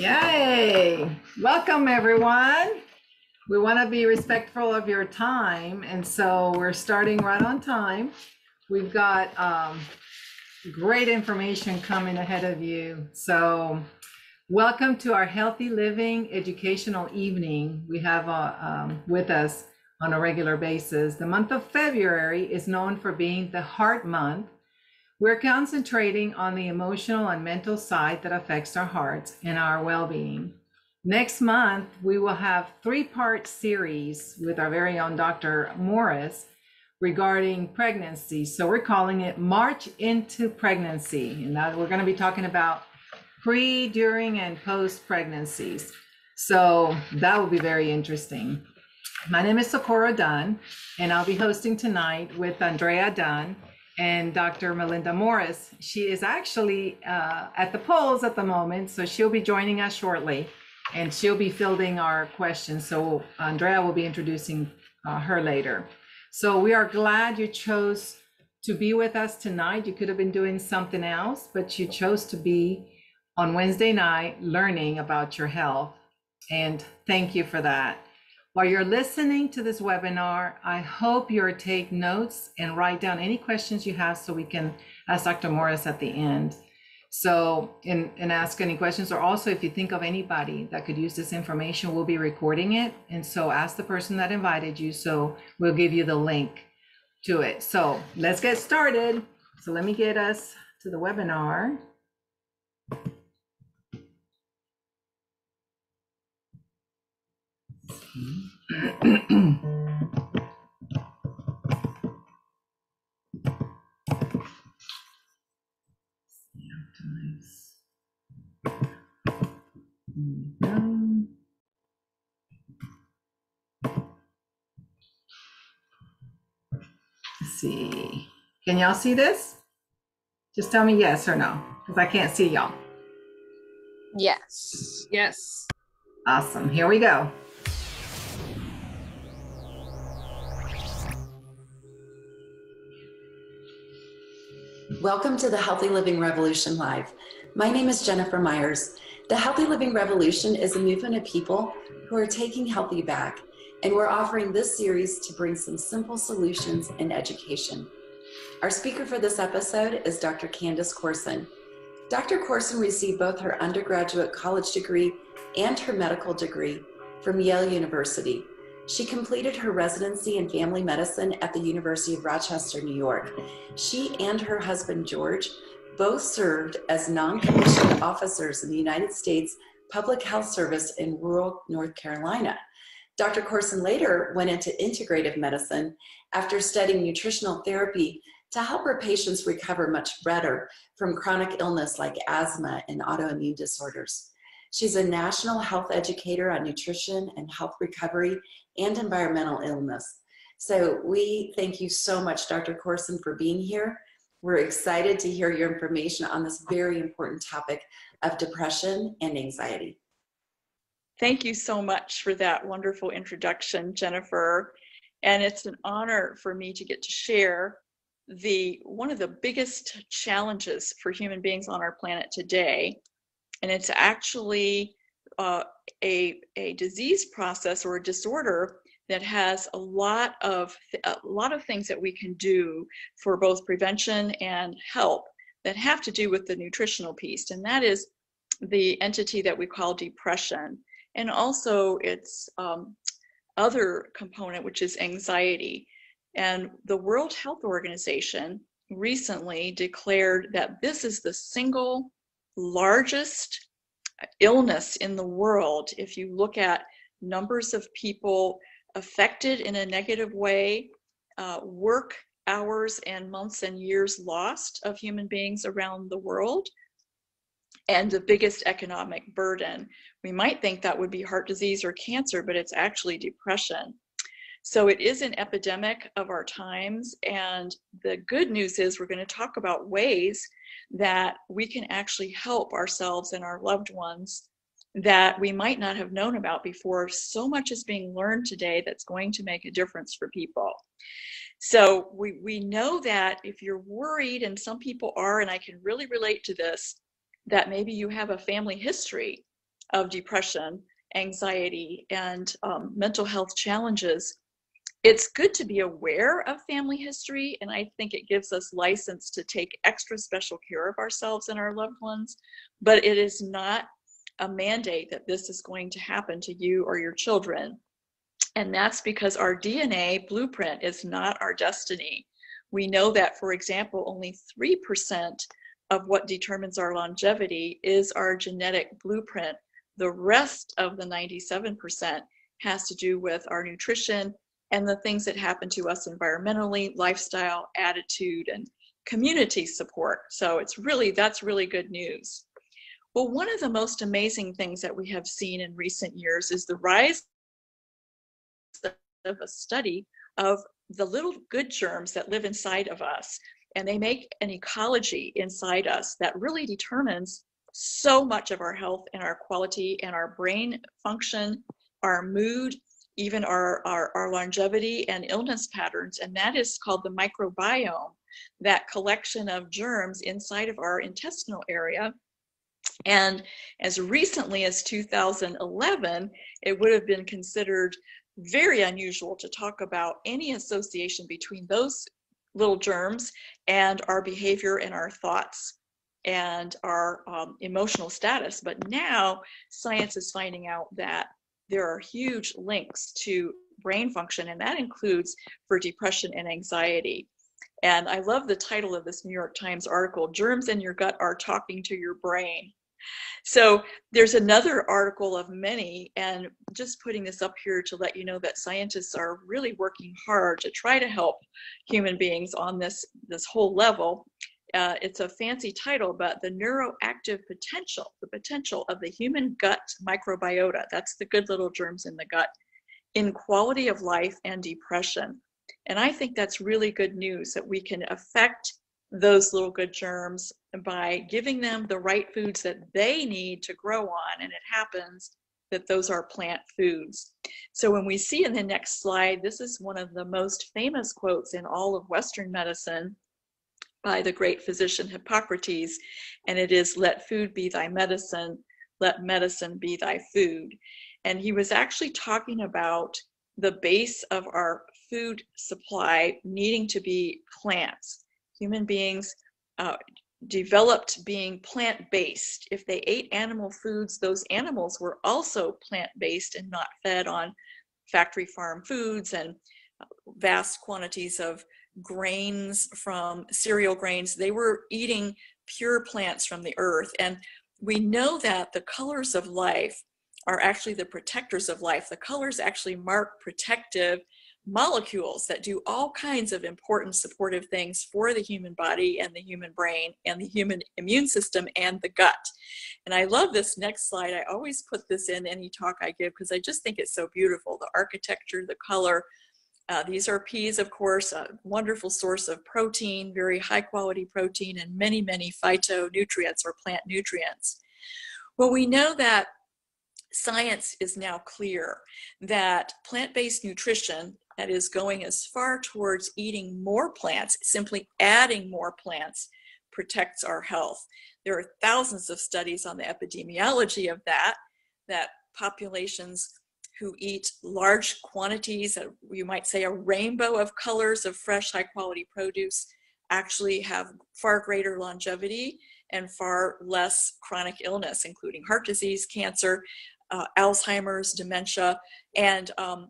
Yay! Welcome, everyone. We want to be respectful of your time, and so we're starting right on time. We've got um, great information coming ahead of you. So, welcome to our Healthy Living Educational Evening. We have uh, um, with us on a regular basis. The month of February is known for being the Heart Month. We're concentrating on the emotional and mental side that affects our hearts and our well being. Next month, we will have three-part series with our very own Dr. Morris regarding pregnancy. So we're calling it March into Pregnancy. And that we're going to be talking about pre, during, and post pregnancies. So that will be very interesting. My name is Socorro Dunn, and I'll be hosting tonight with Andrea Dunn and Dr. Melinda Morris. She is actually uh, at the polls at the moment, so she'll be joining us shortly and she'll be fielding our questions. So Andrea will be introducing uh, her later. So we are glad you chose to be with us tonight. You could have been doing something else, but you chose to be on Wednesday night learning about your health. And thank you for that. While you're listening to this webinar, I hope you're take notes and write down any questions you have so we can ask Dr. Morris at the end. So, and, and ask any questions, or also if you think of anybody that could use this information, we'll be recording it. And so ask the person that invited you. So we'll give you the link to it. So let's get started. So let me get us to the webinar. Let's see. Can y'all see this? Just tell me yes or no, because I can't see y'all. Yes. Yes. Awesome. Here we go. Welcome to the Healthy Living Revolution Live. My name is Jennifer Myers. The Healthy Living Revolution is a movement of people who are taking healthy back, and we're offering this series to bring some simple solutions in education. Our speaker for this episode is Dr. Candace Corson. Dr. Corson received both her undergraduate college degree and her medical degree from Yale University. She completed her residency in family medicine at the University of Rochester, New York. She and her husband, George, both served as non commissioned officers in the United States Public Health Service in rural North Carolina. Dr. Corson later went into integrative medicine after studying nutritional therapy to help her patients recover much better from chronic illness like asthma and autoimmune disorders. She's a national health educator on nutrition and health recovery and environmental illness. So we thank you so much, Dr. Corson, for being here. We're excited to hear your information on this very important topic of depression and anxiety. Thank you so much for that wonderful introduction, Jennifer. And it's an honor for me to get to share the one of the biggest challenges for human beings on our planet today. And it's actually uh, a, a disease process or a disorder that has a lot of a lot of things that we can do for both prevention and help that have to do with the nutritional piece. And that is the entity that we call depression. And also its um, other component which is anxiety. And the world health organization recently declared that this is the single largest illness in the world if you look at numbers of people affected in a negative way, uh, work hours and months and years lost of human beings around the world, and the biggest economic burden. We might think that would be heart disease or cancer, but it's actually depression. So it is an epidemic of our times. And the good news is we're going to talk about ways that we can actually help ourselves and our loved ones that we might not have known about before. So much is being learned today that's going to make a difference for people. So we, we know that if you're worried, and some people are, and I can really relate to this, that maybe you have a family history of depression, anxiety, and um, mental health challenges, it's good to be aware of family history, and I think it gives us license to take extra special care of ourselves and our loved ones, but it is not a mandate that this is going to happen to you or your children. And that's because our DNA blueprint is not our destiny. We know that, for example, only 3% of what determines our longevity is our genetic blueprint. The rest of the 97% has to do with our nutrition and the things that happen to us environmentally, lifestyle, attitude, and community support. So it's really, that's really good news. Well, one of the most amazing things that we have seen in recent years is the rise of a study of the little good germs that live inside of us. And they make an ecology inside us that really determines so much of our health and our quality and our brain function, our mood, even our, our, our longevity and illness patterns. And that is called the microbiome, that collection of germs inside of our intestinal area. And as recently as 2011, it would have been considered very unusual to talk about any association between those little germs and our behavior and our thoughts and our um, emotional status. But now science is finding out that there are huge links to brain function, and that includes for depression and anxiety. And I love the title of this New York Times article Germs in Your Gut Are Talking to Your Brain. So there's another article of many, and just putting this up here to let you know that scientists are really working hard to try to help human beings on this, this whole level. Uh, it's a fancy title, but the neuroactive potential, the potential of the human gut microbiota, that's the good little germs in the gut, in quality of life and depression. And I think that's really good news that we can affect those little good germs by giving them the right foods that they need to grow on. And it happens that those are plant foods. So when we see in the next slide, this is one of the most famous quotes in all of Western medicine by the great physician Hippocrates, and it is, Let food be thy medicine, let medicine be thy food. And he was actually talking about the base of our food supply needing to be plants human beings uh, developed being plant-based. If they ate animal foods, those animals were also plant-based and not fed on factory farm foods and uh, vast quantities of grains from cereal grains. They were eating pure plants from the earth. And we know that the colors of life are actually the protectors of life. The colors actually mark protective molecules that do all kinds of important supportive things for the human body and the human brain and the human immune system and the gut. And I love this next slide. I always put this in any talk I give because I just think it's so beautiful. The architecture, the color. Uh, these are peas, of course, a wonderful source of protein, very high quality protein, and many, many phytonutrients or plant nutrients. Well, we know that science is now clear that plant-based nutrition that is going as far towards eating more plants, simply adding more plants protects our health. There are thousands of studies on the epidemiology of that, that populations who eat large quantities, you might say a rainbow of colors of fresh, high quality produce, actually have far greater longevity and far less chronic illness, including heart disease, cancer, uh, Alzheimer's, dementia, and um,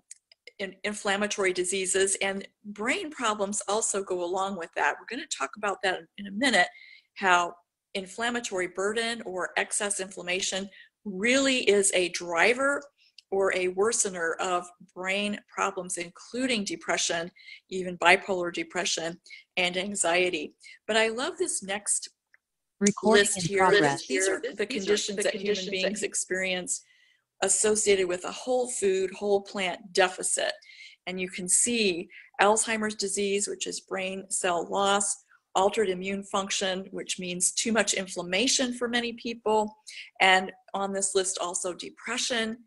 in inflammatory diseases and brain problems also go along with that. We're going to talk about that in a minute, how inflammatory burden or excess inflammation really is a driver or a worsener of brain problems, including depression, even bipolar depression and anxiety. But I love this next Recording list here. progress. These are the conditions that human beings experience associated with a whole food, whole plant deficit. And you can see Alzheimer's disease, which is brain cell loss, altered immune function, which means too much inflammation for many people. And on this list also depression,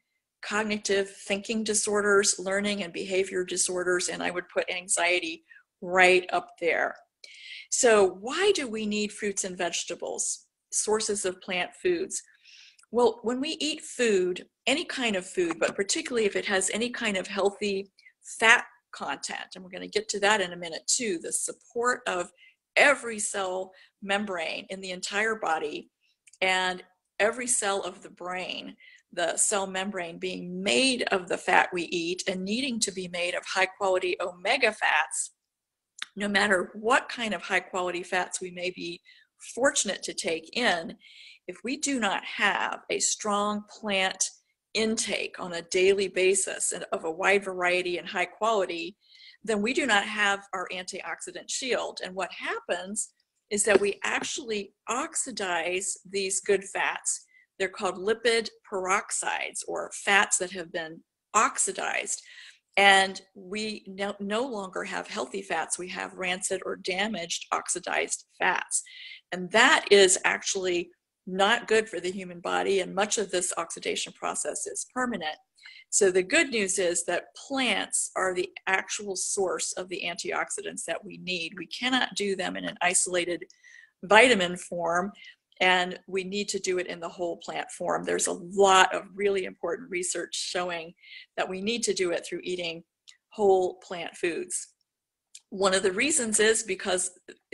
cognitive thinking disorders, learning and behavior disorders, and I would put anxiety right up there. So why do we need fruits and vegetables, sources of plant foods? Well, when we eat food, any kind of food, but particularly if it has any kind of healthy fat content, and we're going to get to that in a minute too, the support of every cell membrane in the entire body and every cell of the brain, the cell membrane being made of the fat we eat and needing to be made of high quality omega fats, no matter what kind of high quality fats we may be fortunate to take in, if we do not have a strong plant intake on a daily basis and of a wide variety and high quality, then we do not have our antioxidant shield. And what happens is that we actually oxidize these good fats. They're called lipid peroxides or fats that have been oxidized. And we no, no longer have healthy fats, we have rancid or damaged oxidized fats. And that is actually not good for the human body, and much of this oxidation process is permanent. So, the good news is that plants are the actual source of the antioxidants that we need. We cannot do them in an isolated vitamin form, and we need to do it in the whole plant form. There's a lot of really important research showing that we need to do it through eating whole plant foods. One of the reasons is because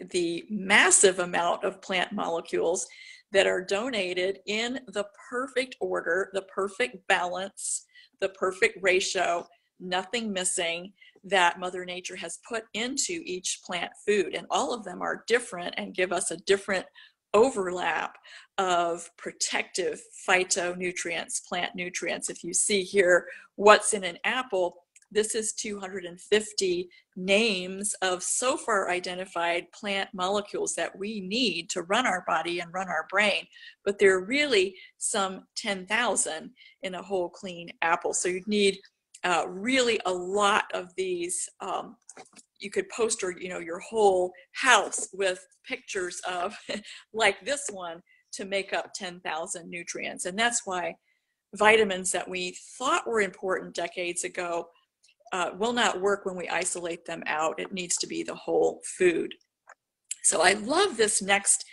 the massive amount of plant molecules that are donated in the perfect order, the perfect balance, the perfect ratio, nothing missing that Mother Nature has put into each plant food. And all of them are different and give us a different overlap of protective phytonutrients, plant nutrients. If you see here what's in an apple, this is 250 names of so far identified plant molecules that we need to run our body and run our brain, but there are really some 10,000 in a whole clean apple. So you'd need uh, really a lot of these. Um, you could poster, you know, your whole house with pictures of, like this one, to make up 10,000 nutrients. And that's why vitamins that we thought were important decades ago uh, will not work when we isolate them out. It needs to be the whole food. So I love this next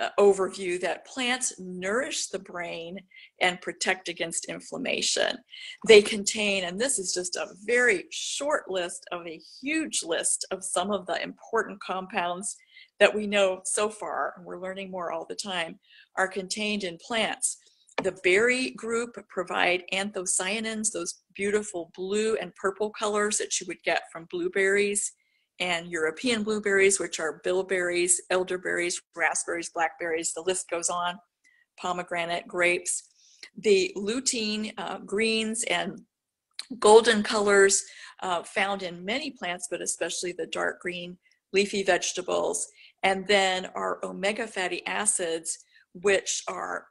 uh, overview that plants nourish the brain and protect against inflammation. They contain, and this is just a very short list of a huge list of some of the important compounds that we know so far, and we're learning more all the time, are contained in plants. The berry group provide anthocyanins, those beautiful blue and purple colors that you would get from blueberries and European blueberries, which are bilberries, elderberries, raspberries, blackberries, the list goes on, pomegranate, grapes. The lutein uh, greens and golden colors uh, found in many plants, but especially the dark green leafy vegetables. And then our omega fatty acids, which are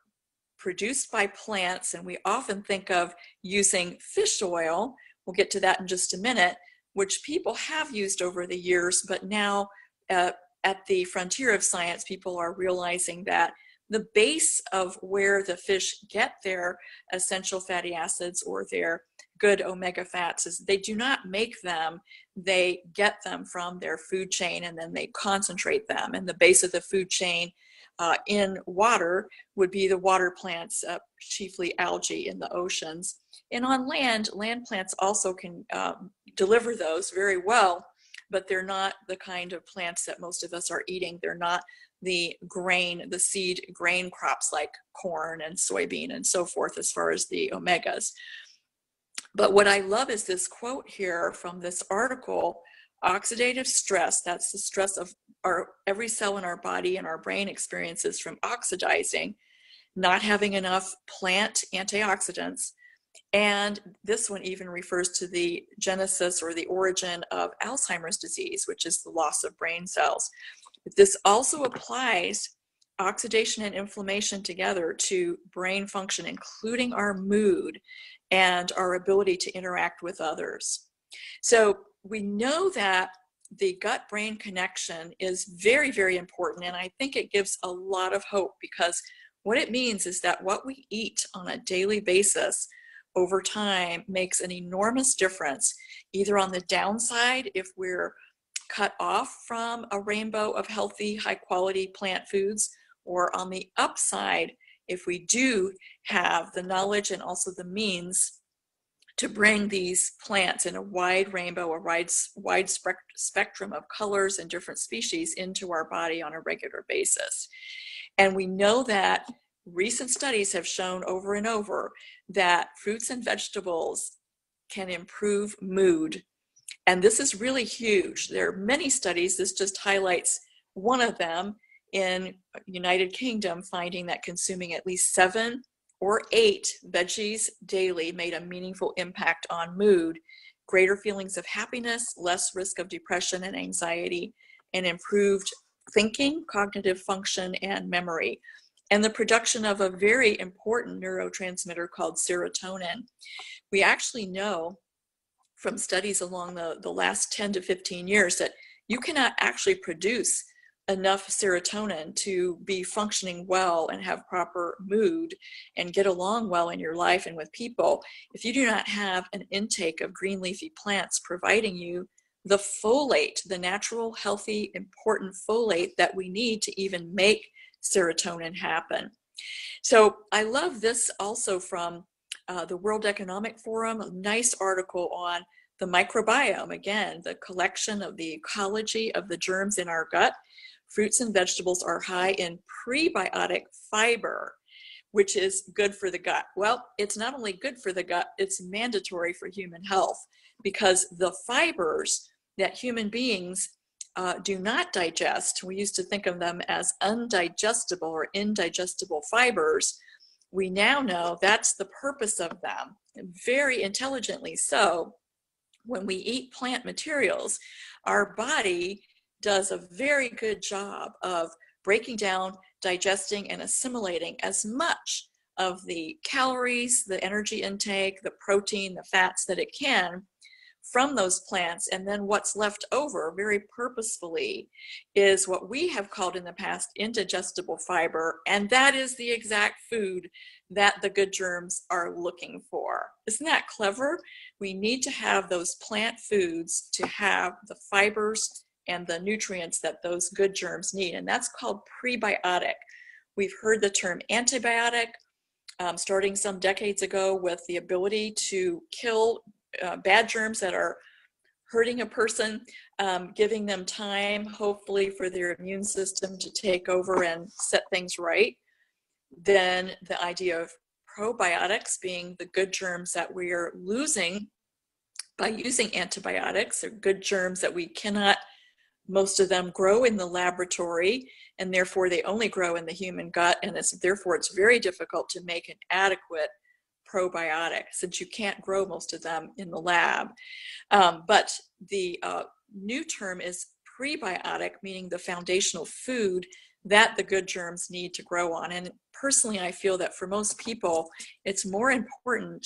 produced by plants, and we often think of using fish oil. We'll get to that in just a minute, which people have used over the years, but now uh, at the frontier of science, people are realizing that the base of where the fish get their essential fatty acids or their good omega fats is they do not make them they get them from their food chain and then they concentrate them. And the base of the food chain uh, in water would be the water plants, uh, chiefly algae in the oceans. And on land, land plants also can um, deliver those very well, but they're not the kind of plants that most of us are eating. They're not the grain, the seed grain crops like corn and soybean and so forth, as far as the omegas. But what I love is this quote here from this article oxidative stress that's the stress of our every cell in our body and our brain experiences from oxidizing not having enough plant antioxidants. And this one even refers to the genesis or the origin of alzheimer's disease which is the loss of brain cells. But this also applies oxidation and inflammation together to brain function including our mood and our ability to interact with others. So we know that the gut brain connection is very, very important. And I think it gives a lot of hope because what it means is that what we eat on a daily basis over time makes an enormous difference, either on the downside, if we're cut off from a rainbow of healthy, high quality plant foods, or on the upside, if we do have the knowledge and also the means to bring these plants in a wide rainbow, a wide, wide spectrum of colors and different species into our body on a regular basis. And we know that recent studies have shown over and over that fruits and vegetables can improve mood. And this is really huge. There are many studies, this just highlights one of them in United Kingdom finding that consuming at least seven or eight veggies daily made a meaningful impact on mood, greater feelings of happiness, less risk of depression and anxiety, and improved thinking, cognitive function, and memory, and the production of a very important neurotransmitter called serotonin. We actually know from studies along the, the last 10 to 15 years that you cannot actually produce enough serotonin to be functioning well and have proper mood and get along well in your life and with people if you do not have an intake of green leafy plants providing you the folate, the natural, healthy, important folate that we need to even make serotonin happen. So I love this also from uh, the World Economic Forum, a nice article on the microbiome, again, the collection of the ecology of the germs in our gut fruits and vegetables are high in prebiotic fiber, which is good for the gut. Well, it's not only good for the gut, it's mandatory for human health because the fibers that human beings uh, do not digest, we used to think of them as undigestible or indigestible fibers. We now know that's the purpose of them, very intelligently so. When we eat plant materials, our body does a very good job of breaking down, digesting, and assimilating as much of the calories, the energy intake, the protein, the fats that it can from those plants. And then what's left over, very purposefully, is what we have called in the past indigestible fiber. And that is the exact food that the good germs are looking for. Isn't that clever? We need to have those plant foods to have the fibers and the nutrients that those good germs need. And that's called prebiotic. We've heard the term antibiotic um, starting some decades ago with the ability to kill uh, bad germs that are hurting a person, um, giving them time, hopefully, for their immune system to take over and set things right. Then the idea of probiotics being the good germs that we are losing by using antibiotics, are good germs that we cannot most of them grow in the laboratory and therefore they only grow in the human gut and it's therefore it's very difficult to make an adequate probiotic since you can't grow most of them in the lab um, but the uh, new term is prebiotic meaning the foundational food that the good germs need to grow on and personally i feel that for most people it's more important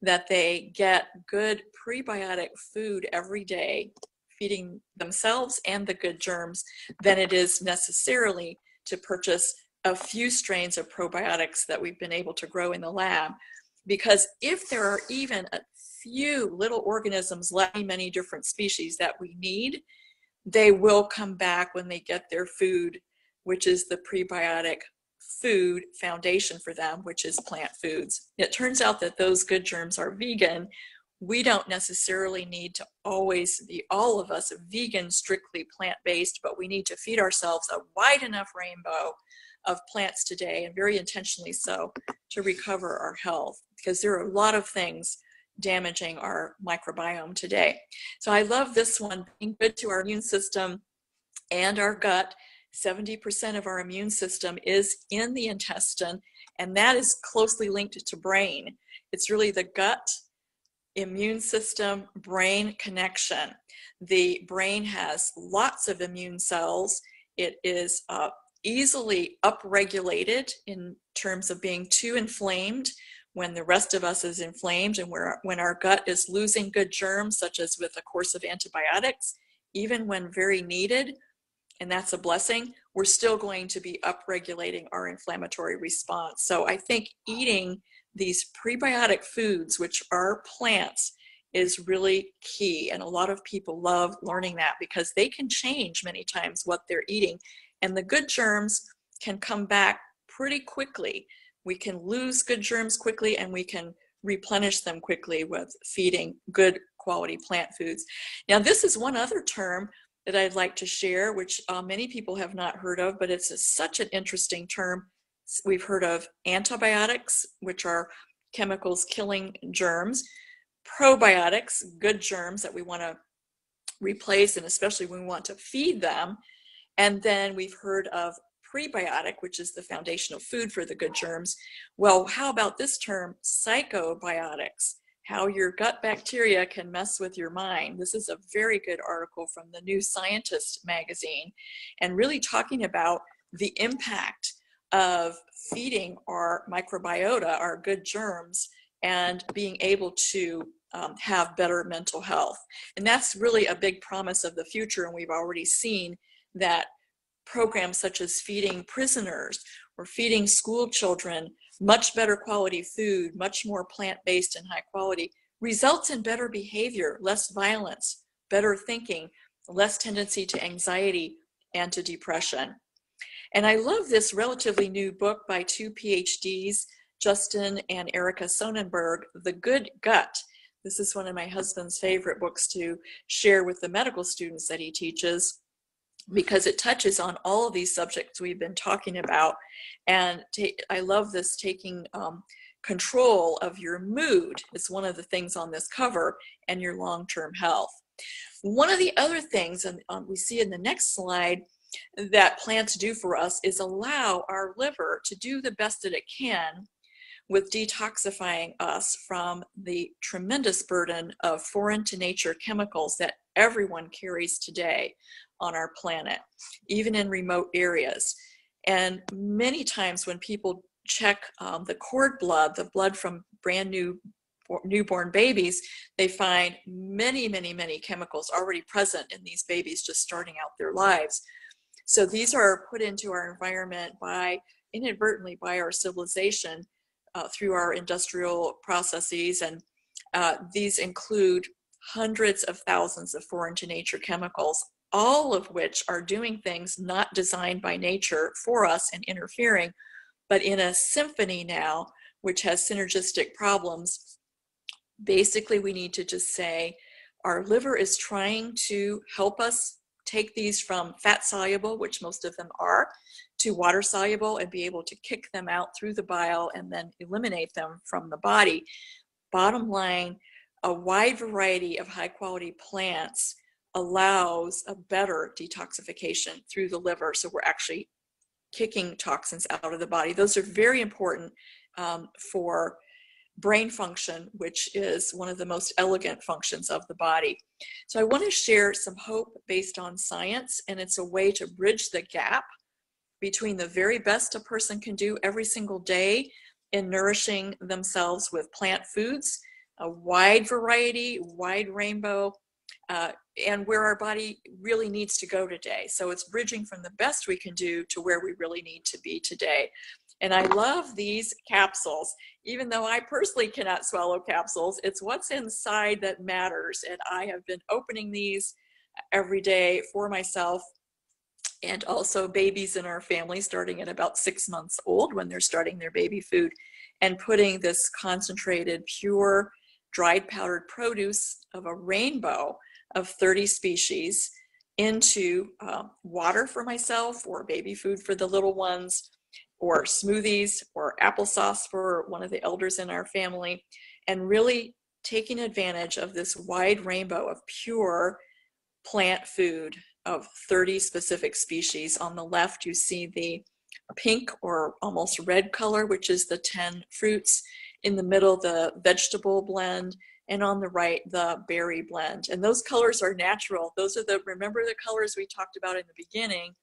that they get good prebiotic food every day feeding themselves and the good germs than it is necessarily to purchase a few strains of probiotics that we've been able to grow in the lab. Because if there are even a few little organisms, like many different species that we need, they will come back when they get their food, which is the prebiotic food foundation for them, which is plant foods. It turns out that those good germs are vegan, we don't necessarily need to always be all of us vegan strictly plant-based but we need to feed ourselves a wide enough rainbow of plants today and very intentionally so to recover our health because there are a lot of things damaging our microbiome today so i love this one being good to our immune system and our gut 70% of our immune system is in the intestine and that is closely linked to brain it's really the gut immune system brain connection. The brain has lots of immune cells. It is uh, easily upregulated in terms of being too inflamed when the rest of us is inflamed and when our gut is losing good germs, such as with a course of antibiotics, even when very needed, and that's a blessing, we're still going to be upregulating our inflammatory response. So I think eating these prebiotic foods, which are plants, is really key. And a lot of people love learning that because they can change many times what they're eating. And the good germs can come back pretty quickly we can lose good germs quickly and we can replenish them quickly with feeding good quality plant foods. Now, this is one other term that I'd like to share, which uh, many people have not heard of, but it's a, such an interesting term. We've heard of antibiotics, which are chemicals killing germs, probiotics, good germs that we want to replace, and especially when we want to feed them. And then we've heard of prebiotic, which is the foundational food for the good germs. Well, how about this term, psychobiotics? How your gut bacteria can mess with your mind. This is a very good article from the New Scientist magazine, and really talking about the impact of feeding our microbiota, our good germs, and being able to um, have better mental health. And that's really a big promise of the future. And we've already seen that programs such as feeding prisoners or feeding school children much better quality food, much more plant based and high quality, results in better behavior, less violence, better thinking, less tendency to anxiety and to depression. And I love this relatively new book by two PhDs, Justin and Erica Sonnenburg, The Good Gut. This is one of my husband's favorite books to share with the medical students that he teaches because it touches on all of these subjects we've been talking about. And I love this taking um, control of your mood. It's one of the things on this cover and your long term health. One of the other things, and um, we see in the next slide, that plants do for us is allow our liver to do the best that it can with detoxifying us from the tremendous burden of foreign to nature chemicals that everyone carries today on our planet, even in remote areas. And many times when people check um, the cord blood, the blood from brand new newborn babies, they find many, many, many chemicals already present in these babies just starting out their lives. So these are put into our environment by inadvertently by our civilization uh, through our industrial processes, and uh, these include hundreds of thousands of foreign to nature chemicals, all of which are doing things not designed by nature for us and interfering, but in a symphony now, which has synergistic problems. Basically, we need to just say our liver is trying to help us take these from fat soluble, which most of them are, to water soluble and be able to kick them out through the bile and then eliminate them from the body. Bottom line, a wide variety of high quality plants allows a better detoxification through the liver. So we're actually kicking toxins out of the body. Those are very important um, for brain function, which is one of the most elegant functions of the body. So I want to share some hope based on science, and it's a way to bridge the gap between the very best a person can do every single day in nourishing themselves with plant foods, a wide variety, wide rainbow, uh, and where our body really needs to go today. So it's bridging from the best we can do to where we really need to be today. And I love these capsules. Even though I personally cannot swallow capsules, it's what's inside that matters. And I have been opening these every day for myself and also babies in our family starting at about six months old when they're starting their baby food and putting this concentrated, pure, dried powdered produce of a rainbow of 30 species into uh, water for myself or baby food for the little ones or smoothies or applesauce for one of the elders in our family, and really taking advantage of this wide rainbow of pure plant food of 30 specific species. On the left, you see the pink or almost red color, which is the 10 fruits. In the middle, the vegetable blend, and on the right, the berry blend. And those colors are natural. Those are the, remember the colors we talked about in the beginning?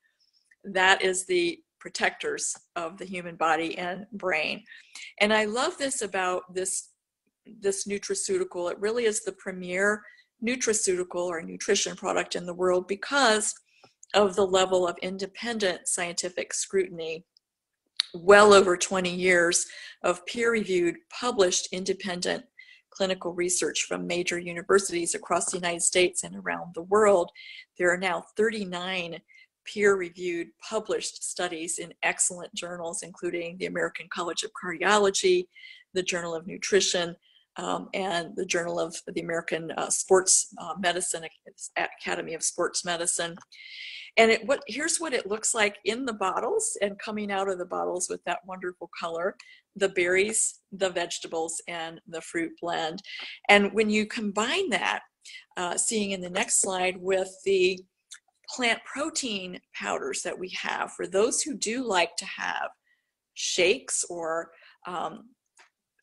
That is the protectors of the human body and brain. And I love this about this this nutraceutical. It really is the premier nutraceutical or nutrition product in the world because of the level of independent scientific scrutiny. Well over 20 years of peer reviewed, published independent clinical research from major universities across the United States and around the world. There are now 39 peer reviewed, published studies in excellent journals, including the American College of Cardiology, the Journal of Nutrition, um, and the Journal of the American uh, Sports uh, Medicine, Academy of Sports Medicine. And it, what here's what it looks like in the bottles and coming out of the bottles with that wonderful color the berries, the vegetables, and the fruit blend. And when you combine that, uh, seeing in the next slide with the plant protein powders that we have, for those who do like to have shakes or um,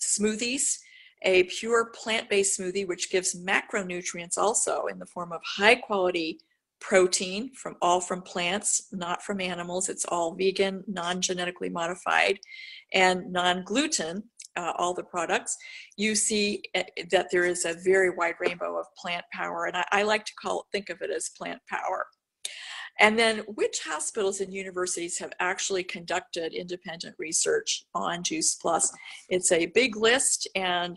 smoothies, a pure plant-based smoothie which gives macronutrients also in the form of high quality protein from all from plants not from animals. It's all vegan non-genetically modified and non-gluten uh, all the products. You see eh, that there is a very wide rainbow of plant power and I, I like to call it think of it as plant power. And then which hospitals and universities have actually conducted independent research on Juice Plus? It's a big list and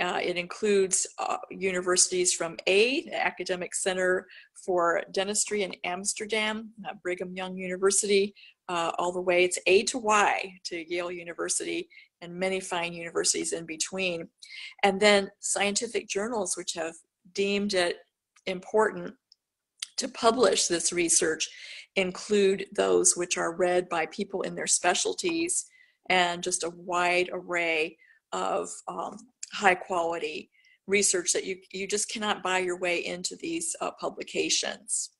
uh, it includes uh, universities from A, the Academic Center for Dentistry in Amsterdam, uh, Brigham Young University, uh, all the way. It's A to Y to Yale University and many fine universities in between. And then scientific journals, which have deemed it important to publish this research, include those which are read by people in their specialties and just a wide array of um, high quality research that you, you just cannot buy your way into these uh, publications.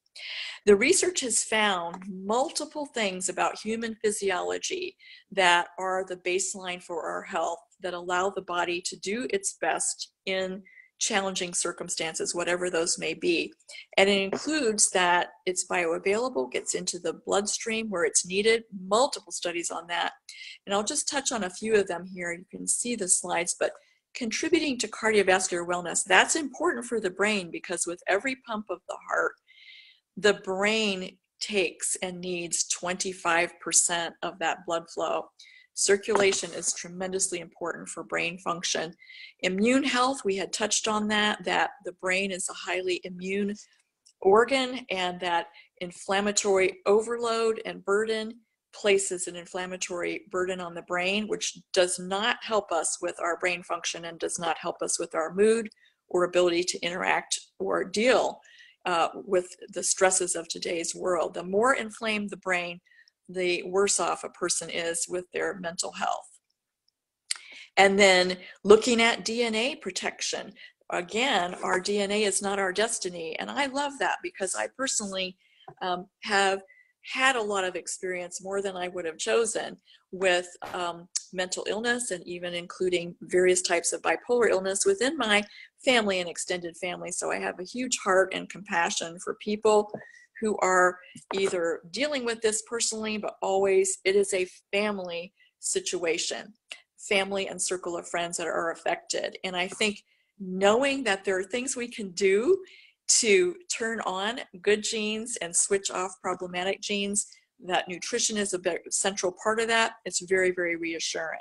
The research has found multiple things about human physiology that are the baseline for our health that allow the body to do its best in challenging circumstances, whatever those may be. And it includes that it's bioavailable, gets into the bloodstream where it's needed, multiple studies on that. And I'll just touch on a few of them here. You can see the slides, but contributing to cardiovascular wellness, that's important for the brain because with every pump of the heart, the brain takes and needs 25% of that blood flow. Circulation is tremendously important for brain function. Immune health, we had touched on that, that the brain is a highly immune organ and that inflammatory overload and burden places an inflammatory burden on the brain, which does not help us with our brain function and does not help us with our mood or ability to interact or deal uh, with the stresses of today's world. The more inflamed the brain, the worse off a person is with their mental health. And then looking at DNA protection. Again, our DNA is not our destiny. And I love that because I personally um, have had a lot of experience, more than I would have chosen, with um, mental illness and even including various types of bipolar illness within my family and extended family. So I have a huge heart and compassion for people who are either dealing with this personally, but always it is a family situation, family and circle of friends that are affected. And I think knowing that there are things we can do to turn on good genes and switch off problematic genes. That nutrition is a central part of that. It's very, very reassuring.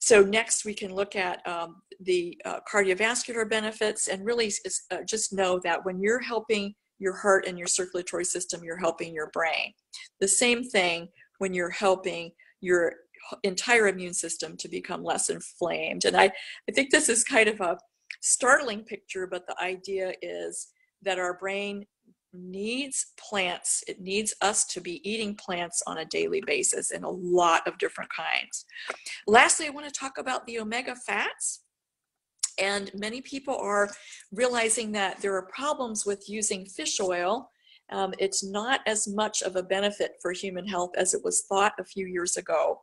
So next we can look at um, the uh, cardiovascular benefits and really uh, just know that when you're helping your heart and your circulatory system, you're helping your brain. The same thing when you're helping your entire immune system to become less inflamed. And I, I think this is kind of a startling picture, but the idea is that our brain needs plants. It needs us to be eating plants on a daily basis in a lot of different kinds. Lastly, I want to talk about the omega fats. And many people are realizing that there are problems with using fish oil. Um, it's not as much of a benefit for human health as it was thought a few years ago.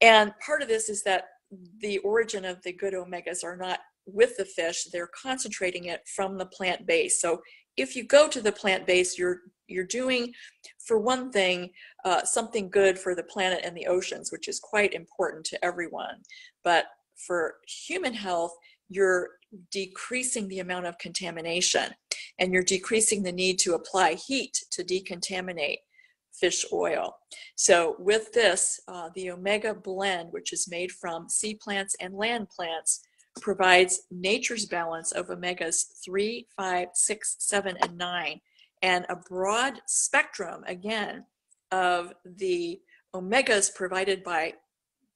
And part of this is that the origin of the good omegas are not with the fish, they're concentrating it from the plant base. So if you go to the plant base, you're you're doing, for one thing, uh, something good for the planet and the oceans, which is quite important to everyone. But for human health, you're decreasing the amount of contamination and you're decreasing the need to apply heat to decontaminate fish oil. So with this, uh, the omega blend, which is made from sea plants and land plants, provides nature's balance of omegas 3, 5, 6, 7, and 9. and a broad spectrum, again, of the omegas provided by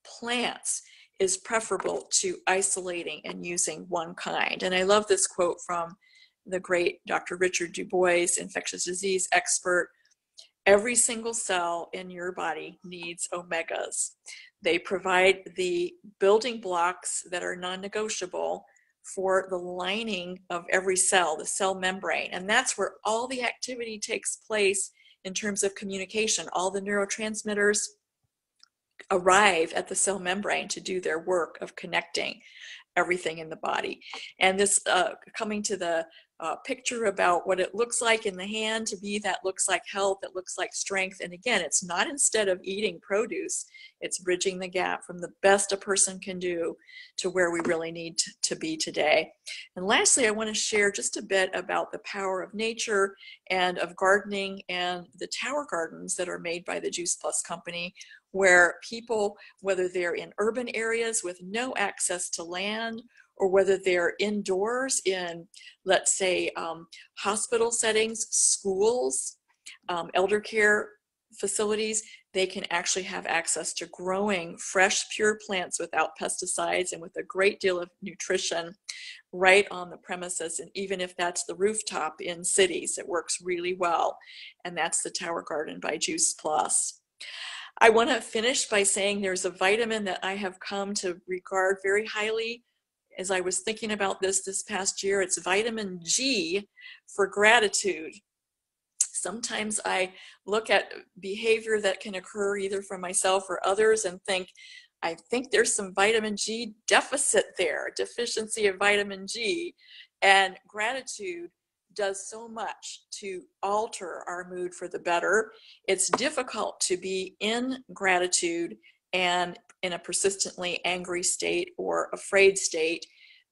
plants is preferable to isolating and using one kind. And I love this quote from the great Dr. Richard DuBois, infectious disease expert. Every single cell in your body needs omegas. They provide the building blocks that are non negotiable for the lining of every cell, the cell membrane. And that's where all the activity takes place in terms of communication. All the neurotransmitters arrive at the cell membrane to do their work of connecting everything in the body. And this uh, coming to the uh, picture about what it looks like in the hand to be that looks like health, it looks like strength. And again, it's not instead of eating produce, it's bridging the gap from the best a person can do to where we really need to, to be today. And lastly, I want to share just a bit about the power of nature and of gardening and the tower gardens that are made by the Juice Plus Company, where people, whether they're in urban areas with no access to land or whether they're indoors in, let's say, um, hospital settings, schools, um, elder care facilities, they can actually have access to growing fresh, pure plants without pesticides and with a great deal of nutrition right on the premises. And even if that's the rooftop in cities, it works really well. And that's the Tower Garden by Juice Plus. I want to finish by saying there's a vitamin that I have come to regard very highly as I was thinking about this this past year, it's vitamin G for gratitude. Sometimes I look at behavior that can occur either from myself or others and think, I think there's some vitamin G deficit there, deficiency of vitamin G. And gratitude does so much to alter our mood for the better. It's difficult to be in gratitude and in a persistently angry state or afraid state.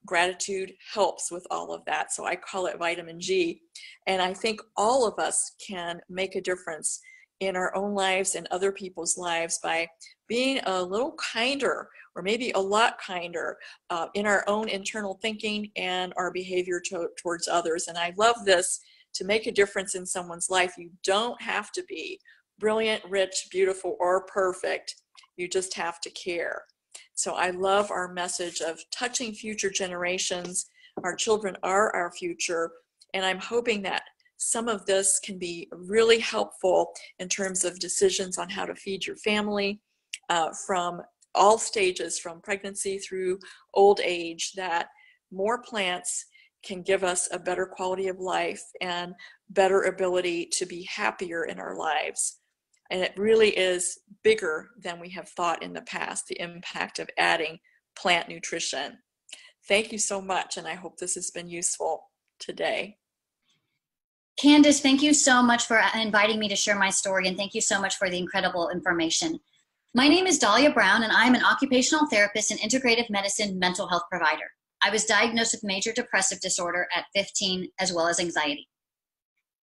Gratitude helps with all of that. So I call it vitamin G. And I think all of us can make a difference in our own lives and other people's lives by being a little kinder or maybe a lot kinder uh, in our own internal thinking and our behavior to, towards others. And I love this to make a difference in someone's life. You don't have to be brilliant, rich, beautiful, or perfect you just have to care. So I love our message of touching future generations. Our children are our future. And I'm hoping that some of this can be really helpful in terms of decisions on how to feed your family uh, from all stages, from pregnancy through old age, that more plants can give us a better quality of life and better ability to be happier in our lives. And it really is bigger than we have thought in the past, the impact of adding plant nutrition. Thank you so much, and I hope this has been useful today. Candace, thank you so much for uh, inviting me to share my story, and thank you so much for the incredible information. My name is Dahlia Brown, and I'm an occupational therapist and integrative medicine mental health provider. I was diagnosed with major depressive disorder at 15, as well as anxiety.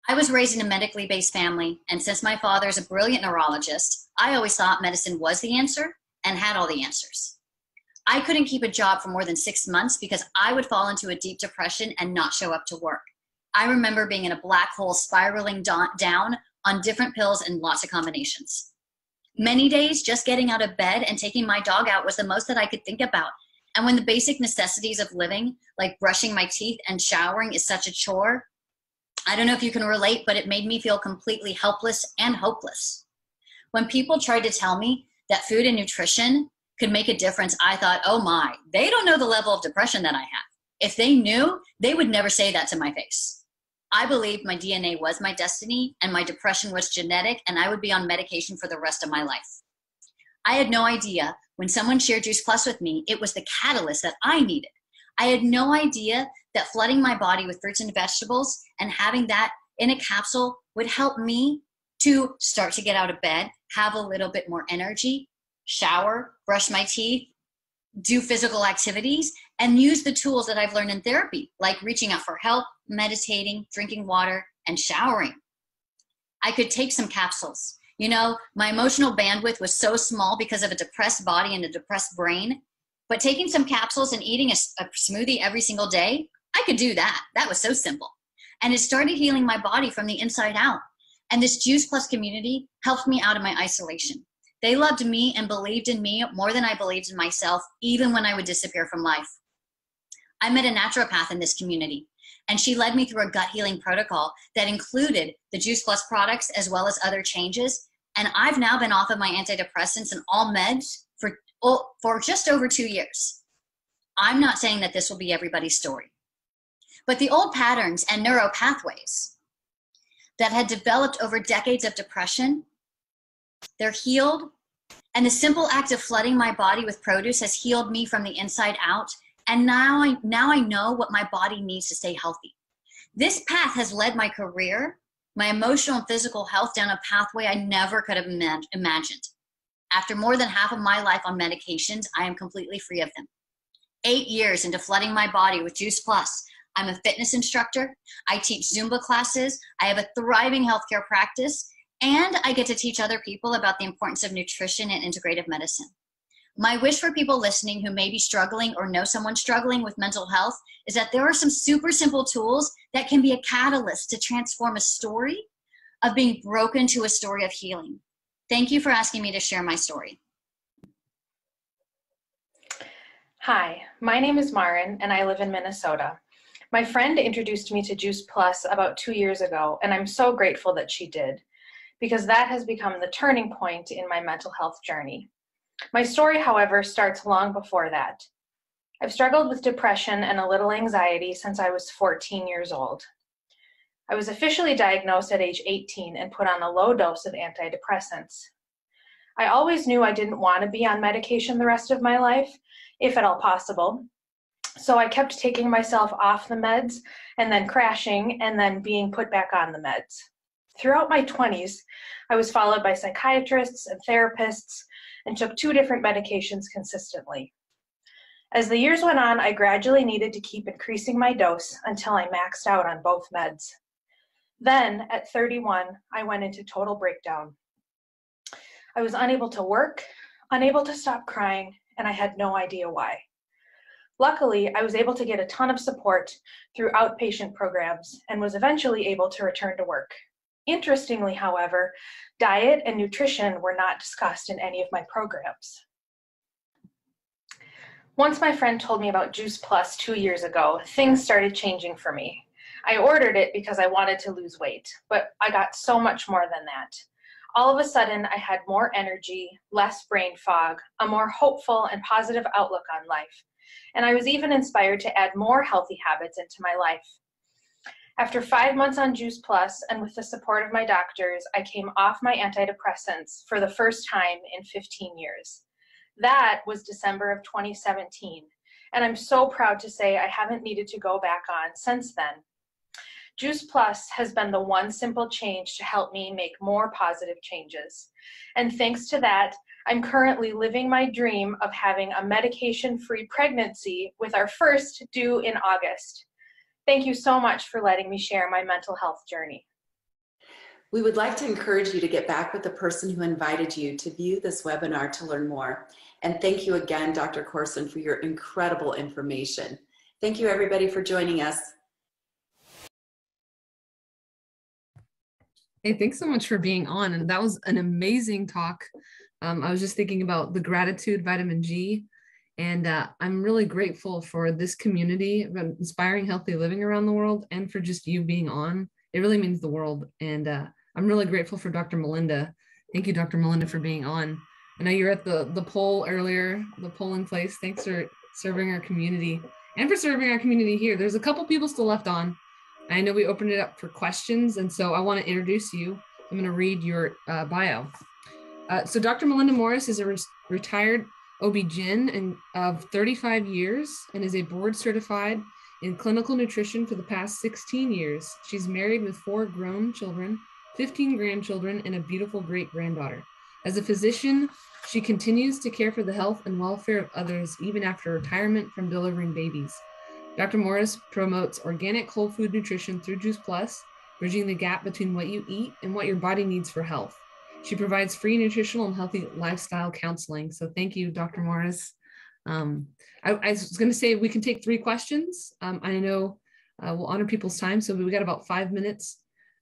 I was raised in a medically based family, and since my father is a brilliant neurologist, I always thought medicine was the answer and had all the answers. I couldn't keep a job for more than six months because I would fall into a deep depression and not show up to work. I remember being in a black hole spiraling down on different pills and lots of combinations. Many days, just getting out of bed and taking my dog out was the most that I could think about. And when the basic necessities of living, like brushing my teeth and showering, is such a chore, I don't know if you can relate, but it made me feel completely helpless and hopeless. When people tried to tell me that food and nutrition could make a difference, I thought, oh my, they don't know the level of depression that I have. If they knew, they would never say that to my face. I believed my DNA was my destiny and my depression was genetic, and I would be on medication for the rest of my life. I had no idea when someone shared Juice Plus with me, it was the catalyst that I needed. I had no idea that flooding my body with fruits and vegetables and having that in a capsule would help me to start to get out of bed, have a little bit more energy, shower, brush my teeth, do physical activities, and use the tools that I've learned in therapy, like reaching out for help, meditating, drinking water, and showering. I could take some capsules. You know, my emotional bandwidth was so small because of a depressed body and a depressed brain. But taking some capsules and eating a, a smoothie every single day I could do that. That was so simple. and it started healing my body from the inside out. And this Juice Plus community helped me out of my isolation. They loved me and believed in me more than I believed in myself, even when I would disappear from life. I met a naturopath in this community, and she led me through a gut healing protocol that included the Juice Plus products as well as other changes. And I've now been off of my antidepressants and all meds for, oh, for just over two years. I'm not saying that this will be everybody's story, but the old patterns and neuro pathways that had developed over decades of depression, they're healed. And the simple act of flooding my body with produce has healed me from the inside out and now I now I know what my body needs to stay healthy. This path has led my career, my emotional and physical health down a pathway I never could have imagined. After more than half of my life on medications, I am completely free of them. Eight years into flooding my body with Juice Plus, I'm a fitness instructor. I teach Zumba classes. I have a thriving healthcare practice, and I get to teach other people about the importance of nutrition and integrative medicine. My wish for people listening who may be struggling or know someone struggling with mental health is that there are some super simple tools that can be a catalyst to transform a story of being broken to a story of healing. Thank you for asking me to share my story. Hi, my name is Marin and I live in Minnesota. My friend introduced me to Juice Plus about two years ago, and I'm so grateful that she did because that has become the turning point in my mental health journey. My story, however, starts long before that. I've struggled with depression and a little anxiety since I was 14 years old. I was officially diagnosed at age 18 and put on a low dose of antidepressants. I always knew I didn't want to be on medication the rest of my life, if at all possible. So I kept taking myself off the meds and then crashing and then being put back on the meds. Throughout my 20s, I was followed by psychiatrists and therapists and took two different medications consistently. As the years went on, I gradually needed to keep increasing my dose until I maxed out on both meds. Then, at 31, I went into total breakdown. I was unable to work, unable to stop crying, and I had no idea why. Luckily, I was able to get a ton of support through outpatient programs and was eventually able to return to work. Interestingly, however, diet and nutrition were not discussed in any of my programs. Once my friend told me about Juice Plus two years ago, things started changing for me. I ordered it because I wanted to lose weight, but I got so much more than that. All of a sudden, I had more energy, less brain fog, a more hopeful and positive outlook on life, and I was even inspired to add more healthy habits into my life. After five months on Juice Plus and with the support of my doctors, I came off my antidepressants for the first time in 15 years. That was December of 2017, and I'm so proud to say I haven't needed to go back on since then. Juice Plus has been the one simple change to help me make more positive changes. And thanks to that, I'm currently living my dream of having a medication free pregnancy with our first due in August. Thank you so much for letting me share my mental health journey. We would like to encourage you to get back with the person who invited you to view this webinar to learn more. And thank you again, Dr. Corson, for your incredible information. Thank you everybody for joining us. Hey, thanks so much for being on. And that was an amazing talk. Um, I was just thinking about the gratitude vitamin G and uh, I'm really grateful for this community of inspiring healthy living around the world and for just you being on. It really means the world. And uh, I'm really grateful for Dr. Melinda. Thank you, Dr. Melinda, for being on. I know you're at the, the poll earlier, the polling place. Thanks for serving our community and for serving our community here. There's a couple people still left on. I know we opened it up for questions. And so I want to introduce you. I'm going to read your uh, bio. Uh, so Dr. Melinda Morris is a re retired OB-GYN and of 35 years and is a board certified in clinical nutrition for the past 16 years. She's married with four grown children, 15 grandchildren, and a beautiful great granddaughter. As a physician, she continues to care for the health and welfare of others even after retirement from delivering babies. Dr. Morris promotes organic whole food nutrition through Juice Plus, bridging the gap between what you eat and what your body needs for health. She provides free nutritional and healthy lifestyle counseling. So thank you, Dr. Morris. Um, I, I, was going to say we can take three questions. Um, I know uh, we'll honor people's time. So we got about five minutes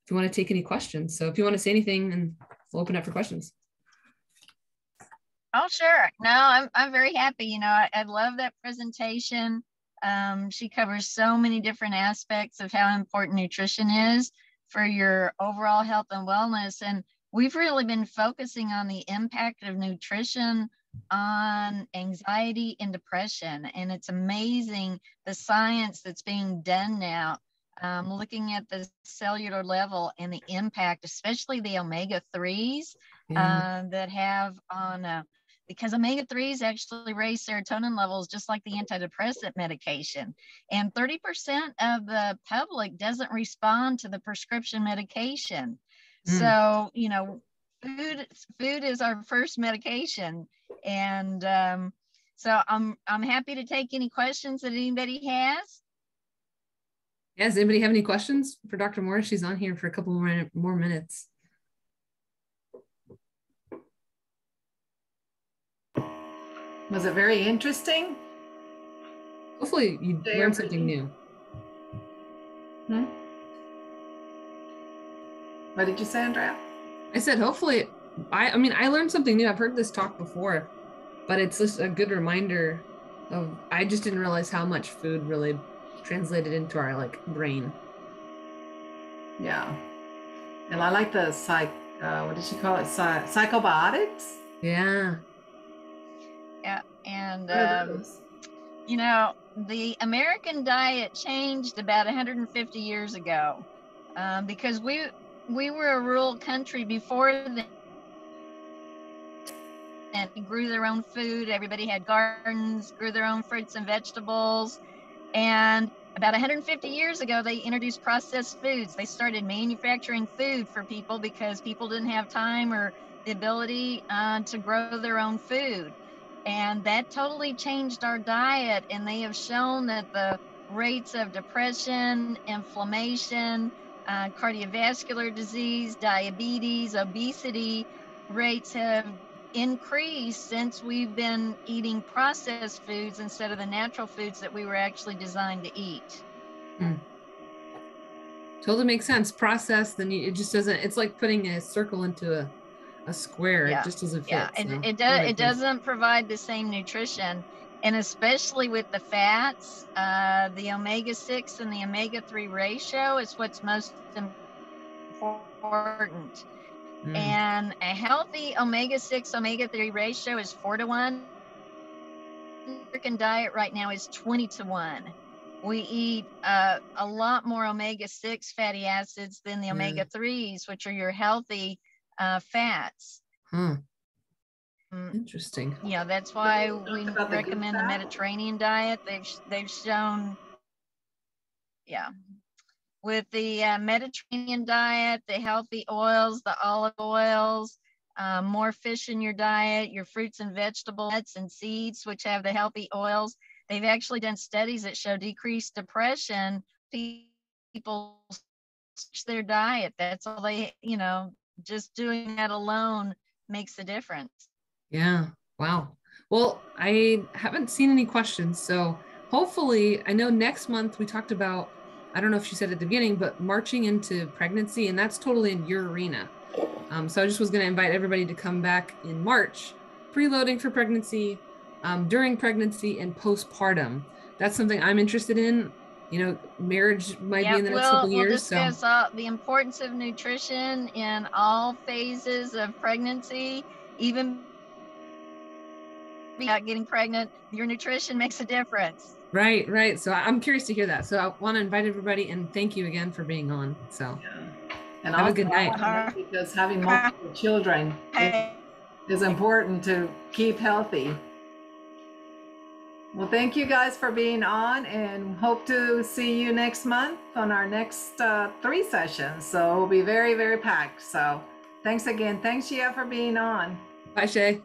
if you want to take any questions. So if you want to say anything, and we'll open up for questions. Oh, sure. No, I'm, I'm very happy. You know, I, I love that presentation. Um, she covers so many different aspects of how important nutrition is for your overall health and wellness. And we've really been focusing on the impact of nutrition on anxiety and depression. And it's amazing the science that's being done now, um, looking at the cellular level and the impact, especially the omega 3s Yeah. uh, that have on, uh, because omega 3s actually raise serotonin levels just like the antidepressant medication. And 30% of the public doesn't respond to the prescription medication. Mm. So, you know, food food is our first medication. And um, so I'm I'm happy to take any questions that anybody has. Yeah, does anybody have any questions for Dr. Morris? She's on here for a couple more, more minutes. Was it very interesting? Hopefully you learned something new. Hmm? What did you say, Andrea? I said, hopefully, I, I mean, I learned something new. I've heard this talk before, but it's just a good reminder of, I just didn't realize how much food really translated into our like brain. Yeah. And I like the psych, uh, what did she call it? Psy- psychobiotics? Yeah. Yeah. And, um, you know, the American diet changed about 150 years ago um, because we we were a rural country before then. And grew their own food. Everybody had gardens, grew their own fruits and vegetables. And about 150 years ago, they introduced processed foods. They started manufacturing food for people because people didn't have time or the ability uh, to grow their own food and that totally changed our diet and they have shown that the rates of depression inflammation uh, cardiovascular disease diabetes obesity rates have increased since we've been eating processed foods instead of the natural foods that we were actually designed to eat Totally makes sense. Process, then you, it just doesn't, it's like putting a circle into a, a square. Yeah. It just doesn't fit. yeah it, so it makes it doesn't provide the same nutrition and especially with the fats uh, the omega-6 and the omega-3 ratio is what's most important Mm. and a healthy omega-6 omega-3 ratio is 4 to 1 american diet right now is 20 to 1 we eat uh, a lot more omega-6 fatty acids than the Yeah. omega-3s which are your healthy uh, fats Huh. Mm, Interesting. yeah, that's why we about the recommend the? Mediterranean diet. They've they've shown, yeah, with the uh, Mediterranean diet, the healthy oils, the olive oils, uh, more fish in your diet, your fruits and vegetables, nuts and seeds, which have the healthy oils. They've actually done studies that show decreased depression. People switch their diet. That's all they, you know, just doing that alone makes a difference. Yeah. Wow. Well, I haven't seen any questions. So hopefully, I know next month we talked about, I don't know if she said at the beginning, but marching into pregnancy, and that's totally in your arena. Um, so I just was going to invite everybody to come back in March, preloading for pregnancy, um, during pregnancy, and postpartum. That's something I'm interested in. You know, marriage might be in the next we'll, couple we'll years. So all, the importance of nutrition in all phases of pregnancy, even without getting pregnant. Your nutrition makes a difference. right, right. So I- I'm curious to hear that. So I want to invite everybody and thank you again for being on. So Yeah. And Have a good night. Because having multiple children Hey, is important to keep healthy. Well, thank you guys for being on and hope to see you next month on our next uh, three sessions. So we'll be very, very packed. So thanks again. Thanks, Gia, for being on. bye, Shay.